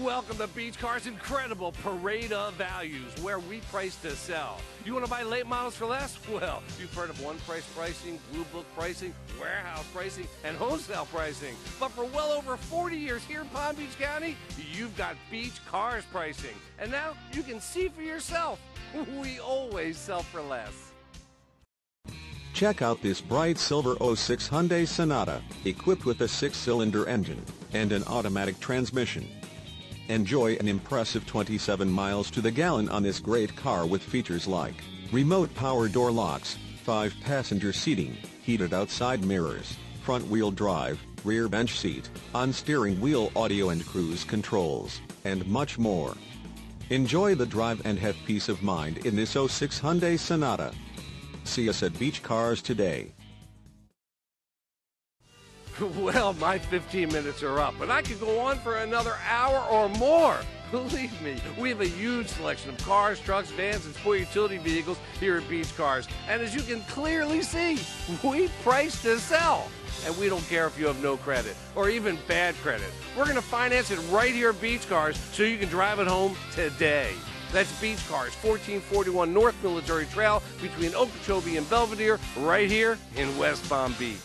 Welcome to Beach Car's incredible parade of values where we price to sell. You want to buy late models for less? Well, you've heard of one price pricing, blue book pricing, warehouse pricing, and wholesale pricing. But for well over 40 years here in Palm Beach County, you've got Beach Cars pricing. And now you can see for yourself. We always sell for less. Check out this bright silver 06 Hyundai Sonata, equipped with a six-cylinder engine and an automatic transmission. Enjoy an impressive 27 miles to the gallon on this great car with features like remote power door locks, 5-passenger seating, heated outside mirrors, front-wheel drive, rear bench seat, on-steering wheel audio and cruise controls, and much more. Enjoy the drive and have peace of mind in this 06 Hyundai Sonata. See us at Beach Cars today. Well, my 15 minutes are up, and I could go on for another hour or more. Believe me, we have a huge selection of cars, trucks, vans, and sport utility vehicles here at Beach Cars. And as you can clearly see, we price to sell. And we don't care if you have no credit or even bad credit. We're going to finance it right here at Beach Cars so you can drive it home today. That's Beach Cars, 1441 North Military Trail between Okeechobee and Belvedere, right here in West Palm Beach.